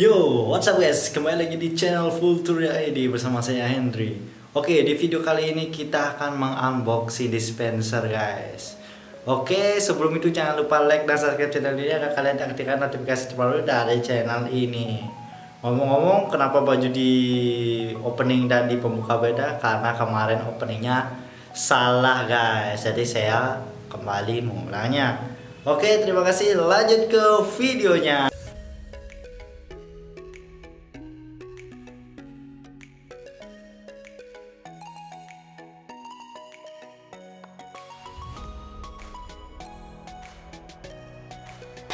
Yo, what's up guys? Kembali lagi di channel Full Tour ID bersama saya Henry. Oke, di video kali ini kita akan mengunboxing dispenser guys. Oke, sebelum itu jangan lupa like dan subscribe channel ini agar kalian aktifkan notifikasi terbaru dari channel ini. Ngomong-ngomong, kenapa baju di opening dan di pembuka beda? Karena kemarin openingnya salah guys. Jadi saya kembali mengulangnya. Oke, terima kasih. Lanjut ke videonya.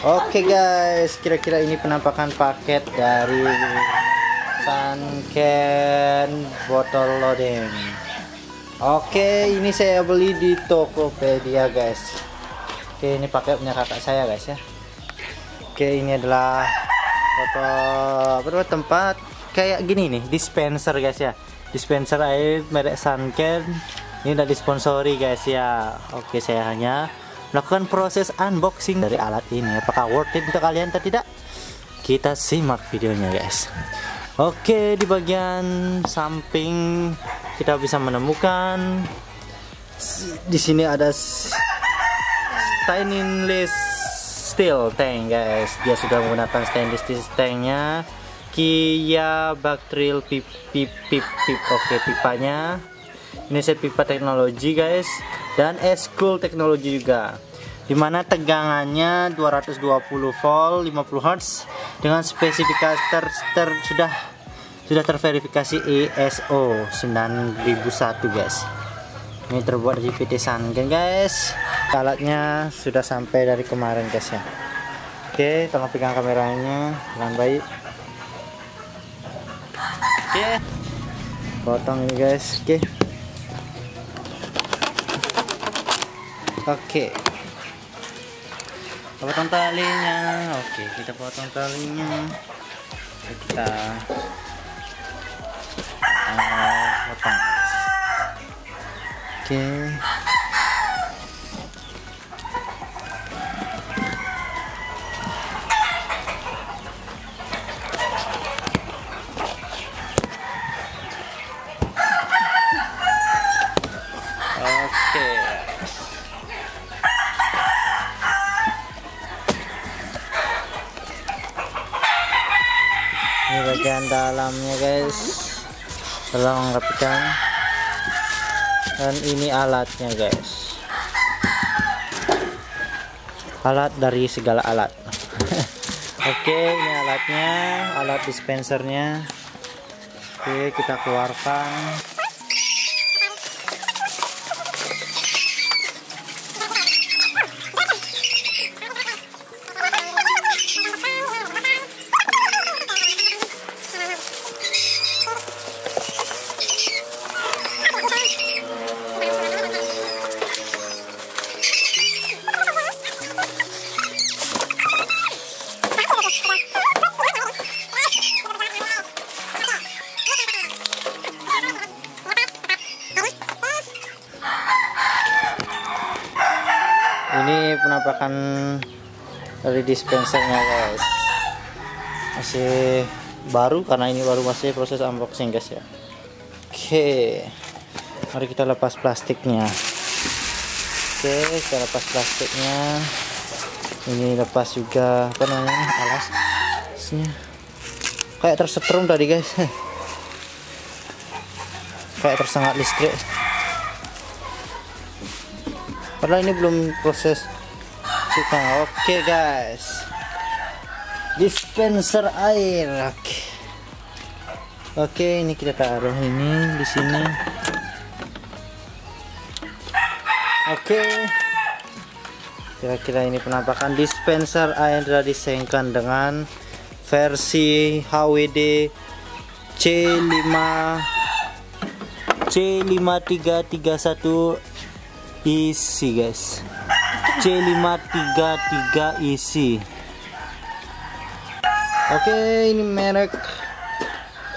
Oke guys, kira-kira ini penampakan paket dari Sunken botol loading. Oke, ini saya beli di Tokopedia guys. Oke, ini pakai punya kakak saya guys ya. Oke, ini adalah botol apa tempat kayak gini nih, dispenser guys ya. Dispenser air merek Sunken. Ini udah disponsori guys ya. Oke, saya hanya melakukan proses unboxing dari alat ini. Apakah worth it untuk kalian atau tidak? Kita simak videonya guys. Oke di bagian samping kita bisa menemukan di sini ada stainless steel tank guys. Dia sudah menggunakan stainless steel tanknya. Kia Bactrial pip pip pip pip. Oke pipanya. Ini set pipa teknologi guys. Dan S-Cool teknologi juga di mana tegangannya 220 volt 50 Hz dengan spesifikasi ter, ter, sudah sudah terverifikasi ISO 9001 guys. Ini terbuat dari PT Sangen guys. Alatnya sudah sampai dari kemarin guys ya. Oke tolong pegang kameranya dengan baik. Oke. Potong ini guys. Oke. Oke. Potong talinya. Oke, kita potong talinya. Kita uh, potong. Oke. Oke. Tolong rapikan dan ini alatnya guys. Alat dari segala alat. Oke ini alatnya alat dispensernya. Oke kita keluarkan dari dispensernya guys. Masih baru karena ini baru masih proses unboxing guys ya. Oke. Mari kita lepas plastiknya. Oke kita lepas plastiknya. Ini lepas juga apa namanya alasnya. Kayak tersetrum tadi guys. Kayak tersengat listrik. Padahal ini belum proses suka. Oke okay, guys. Dispenser air. Oke. Okay. okay, ini kita taruh ini di sini. Oke. Kira-kira ini penampakan dispenser air disengkan dengan versi HWD C5 C5331 isi guys C533 isi oke ini merek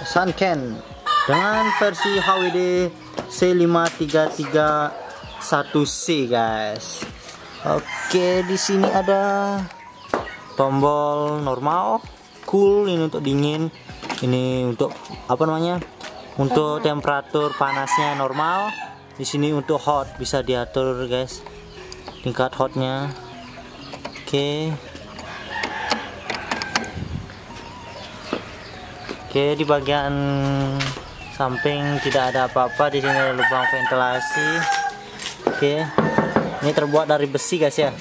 Sunken dengan versi HWD C5331C guys. Oke di sini ada tombol normal cool ini untuk dingin. Ini untuk apa namanya? Untuk temperatur panasnya normal. Di sini untuk hot bisa diatur guys tingkat hotnya. Oke. Oke di bagian samping tidak ada apa-apa di sini ada lubang ventilasi. Oke. Ini terbuat dari besi guys ya.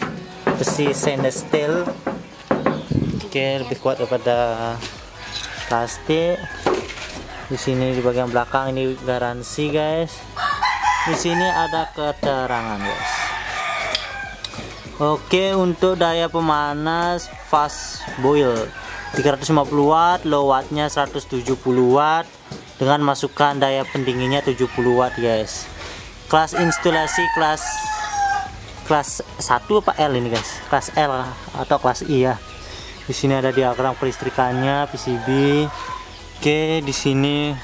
Besi stainless steel. Oke lebih kuat daripada plastik. Di sini di bagian belakang ini garansi guys. Di sini ada keterangan guys Oke untuk daya pemanas fast boil. 350 watt low wattnya 170 watt. Dengan masukan daya pendinginnya 70 watt guys. Kelas instalasi kelas kelas 1 apa L ini guys? Kelas L atau kelas I ya. Di sini ada diagram kelistrikannya PCB oke di sini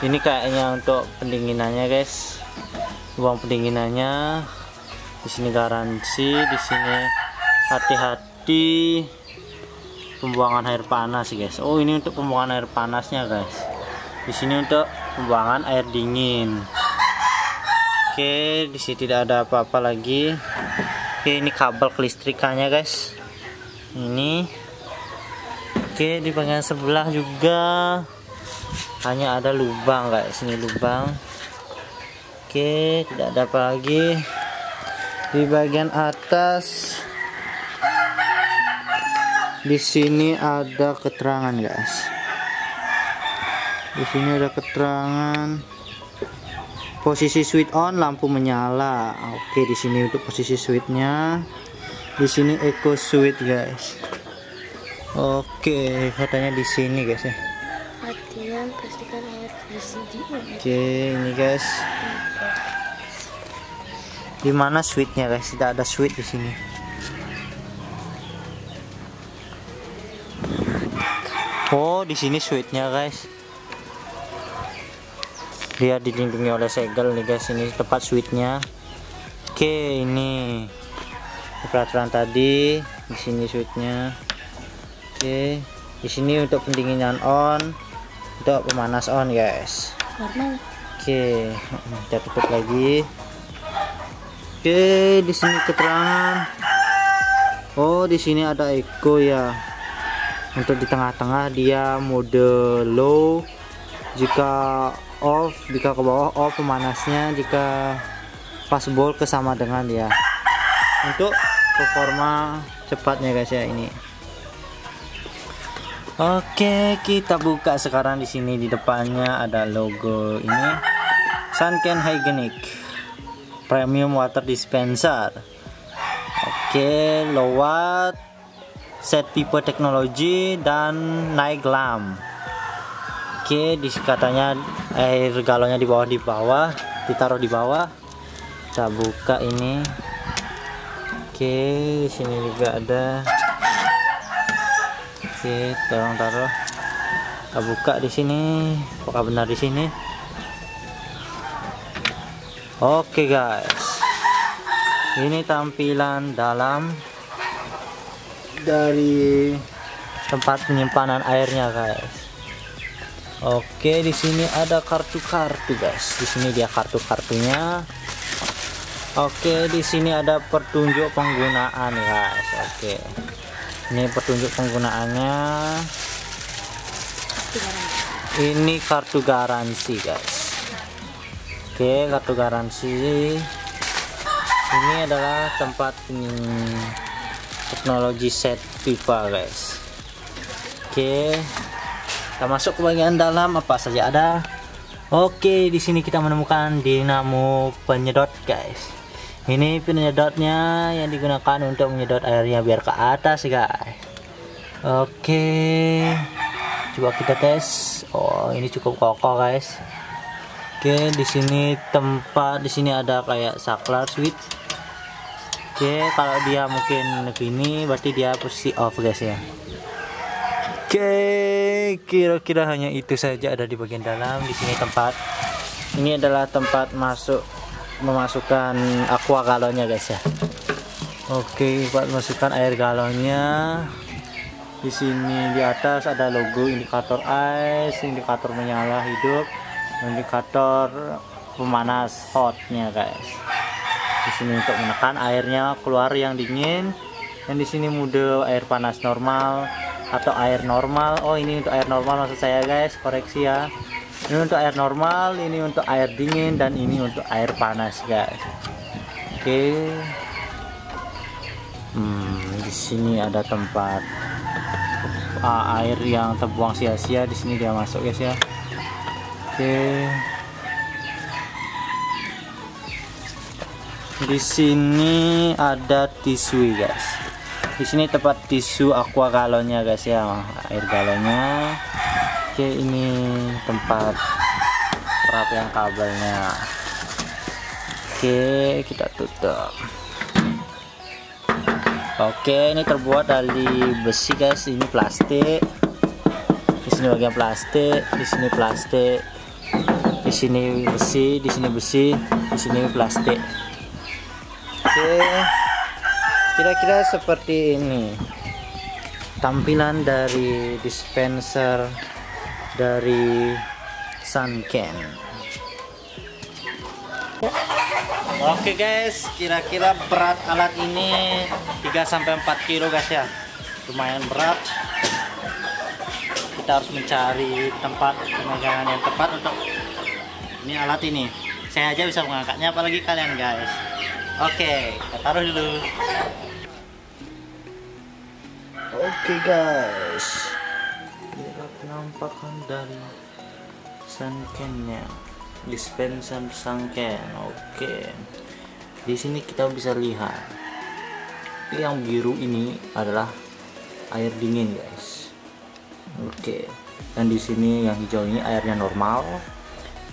ini kayaknya untuk pendinginannya guys. Ruang pendinginannya di sini garansi di sini hati-hati. Pembuangan air panas guys. Oh ini untuk pembuangan air panasnya guys. Di sini untuk pembuangan air dingin. Oke di sini tidak ada apa-apa lagi. Oke ini kabel kelistrikannya guys. Ini. Oke di bagian sebelah juga. Hanya ada lubang guys. Ini lubang. Oke tidak ada apa lagi di bagian atas di sini ada keterangan guys. Di sini ada keterangan. Posisi switch on lampu menyala. Oke di sini untuk posisi switchnya. Di sini eco switch guys. Oke katanya di sini guys ya. Oke ini guys di mana switchnya guys? Tidak ada switch di sini. Oh di sini switchnya guys. Dia dilindungi oleh segel nih guys. Ini tempat switchnya oke ini peraturan tadi. Di sini switchnya oke di sini untuk pendinginan on untuk pemanas on guys. Oke kita tutup lagi Oke, di sini keterangan. Oh, di sini ada eco ya. Untuk di tengah-tengah dia mode low. Jika off, jika ke bawah off pemanasnya, jika pas ball kesama dengan dia. Untuk performa cepatnya guys ya ini. Oke, kita buka sekarang di sini di depannya ada logo ini Sunken Hygienic premium water dispenser. Oke low watt set tipe teknologi dan naik lamp oke di katanya air galonnya di bawah di bawah ditaruh di bawah. Kita buka ini. Oke di sini juga ada. Oke tolong taruh. Kita buka di sini. Apakah benar di sini Oke guys. Ini tampilan dalam Dari Tempat penyimpanan airnya guys. Oke di sini ada kartu-kartu guys. Di sini dia kartu-kartunya. Oke di sini ada petunjuk penggunaan guys. Oke. Ini petunjuk penggunaannya. Ini kartu garansi guys Oke kartu garansi. Ini adalah tempat hmm, teknologi set pipa guys. Oke kita masuk ke bagian dalam apa saja ada? Oke di sini kita menemukan dinamo penyedot guys. Ini penyedotnya yang digunakan untuk menyedot airnya biar ke atas guys. Oke coba kita tes. Oh ini cukup kokoh guys Oke, di sini tempat di sini ada kayak saklar switch. Oke, kalau dia mungkin begini berarti dia posisi off guys ya. Oke, kira-kira hanya itu saja ada di bagian dalam. Di sini tempat ini adalah tempat masuk memasukkan aqua galonnya guys ya. Oke, buat masukkan air galonnya. di sini di atas ada logo indikator ice indikator menyala hidup indikator pemanas hotnya guys. Di sini untuk menekan airnya keluar yang dingin. Dan di sini mode air panas normal atau air normal. Oh ini untuk air normal maksud saya guys. Koreksi ya. Ini untuk air normal ini untuk air dingin dan ini untuk air panas guys. Oke. Okay. hmm, di sini ada tempat uh, air yang terbuang sia-sia di sini dia masuk guys ya oke di sini ada tisu guys di sini tempat tisu aqua galonnya guys ya air galonnya oke ini tempat perapian kabelnya oke kita tutup Oke, ini terbuat dari besi guys. Ini plastik. Di sini bagian plastik, di sini plastik. Di sini besi, di sini besi, di sini plastik. Oke. Kira-kira seperti ini. Tampilan dari dispenser dari Sunken. Oke guys, kira-kira berat alat ini 3 sampai 4 kilo guys ya. Lumayan berat. Kita harus mencari tempat pemegangan yang tepat untuk ini alat ini. Saya aja bisa mengangkatnya apalagi kalian guys. Oke, kita taruh dulu. Oke guys. Lihat penampakan dari sunkennya dispenser sangken oke di sini kita bisa lihat yang biru ini adalah air dingin guys oke dan di sini yang hijau ini airnya normal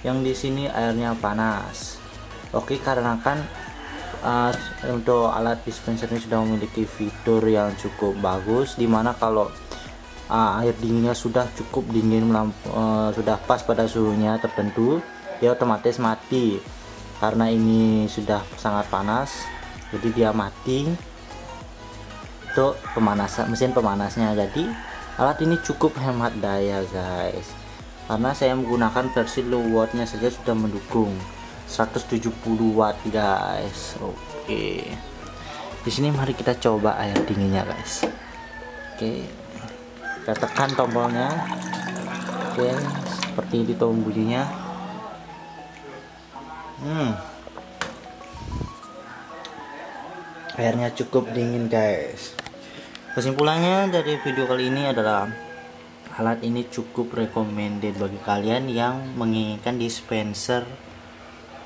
yang di sini airnya panas. Oke karena kan uh, untuk alat dispenser ini sudah memiliki fitur yang cukup bagus di mana kalau uh, air dinginnya sudah cukup dingin uh, sudah pas pada suhunya tertentu dia otomatis mati. Karena ini sudah sangat panas jadi dia mati untuk pemanasan mesin pemanasnya. Jadi alat ini cukup hemat daya guys karena saya menggunakan versi low wattnya saja sudah mendukung 170 watt guys. Oke. Di sini mari kita coba air dinginnya guys. Oke. Kita tekan tombolnya. Oke seperti ini tombol bunyinya. Hmm. airnya cukup dingin guys. Kesimpulannya dari video kali ini adalah alat ini cukup recommended bagi kalian yang menginginkan dispenser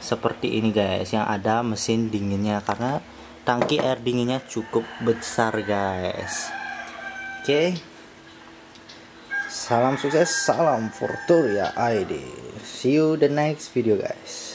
seperti ini guys yang ada mesin dinginnya karena tangki air dinginnya cukup besar guys. Oke. Okay. salam sukses salam Forturia ID see you the next video guys